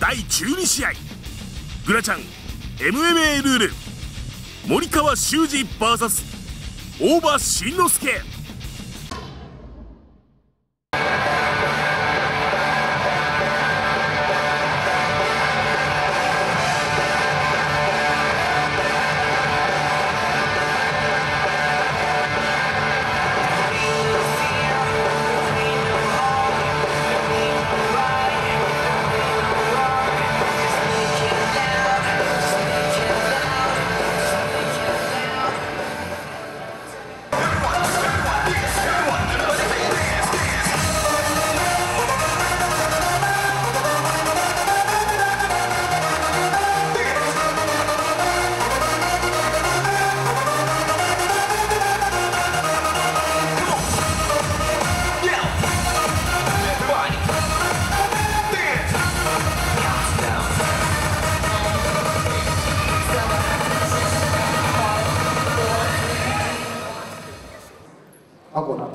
第12試合。グラちゃん MMA ルール。森川修司 VS 大場慎之介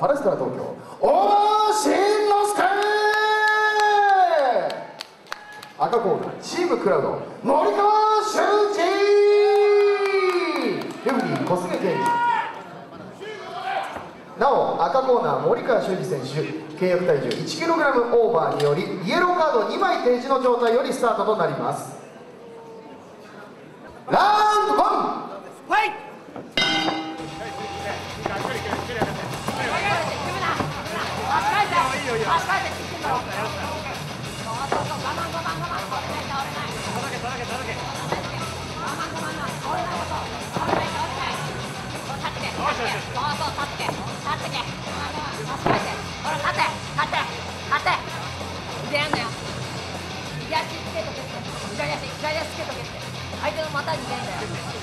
パレスから東京。大野慎之介赤コーナーチームクラウド森川修司。レフリー小菅健二。なお赤コーナー森川修司選手。契約体重 1kg オーバーによりイエローカード2枚提示の状態よりスタートとなります。ラウンド1ファイ相手の股に入れんだよ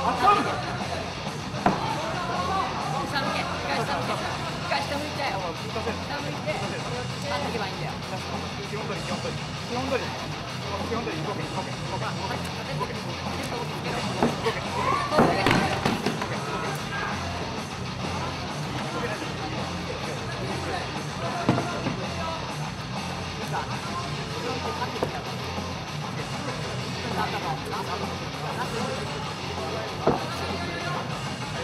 下向け、下向け、下向け、下向けばいいんだよいて、あっ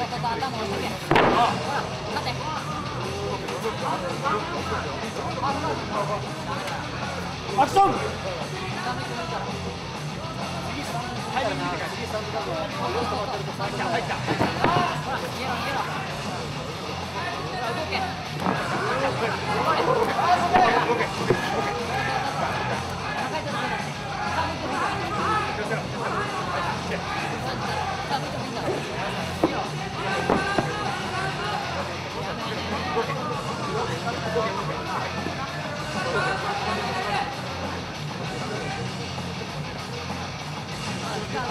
とけばいいんだよ。基本通り、基本通り。基本通り。基本通り、動け、動け、動け。動け。動け。動け。頭を下げ。ほら、立て。アクション入った上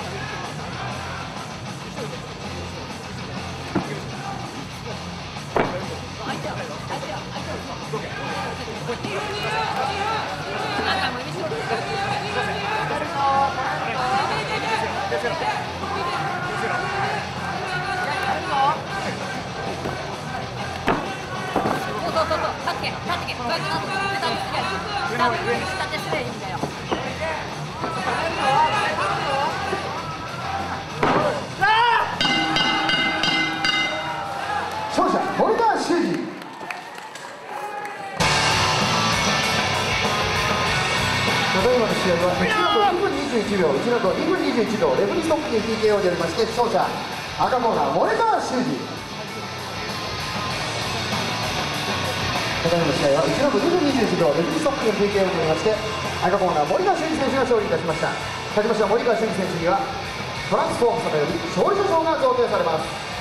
に上に下手すりゃいいんだよ。勝者森川修司。ただいまの試合は1ラウンド2分21秒1ラウンド2分21秒レフリストップに PKO によりまして勝者赤コーナー森川修司。ただいまの試合は1ラウンド2分21秒レフリストップに PKO によりまして赤コーナー森川修司選手が勝利いたしました。勝ちました森川修司選手にはトランスフォーム様より勝利者賞が贈呈されます。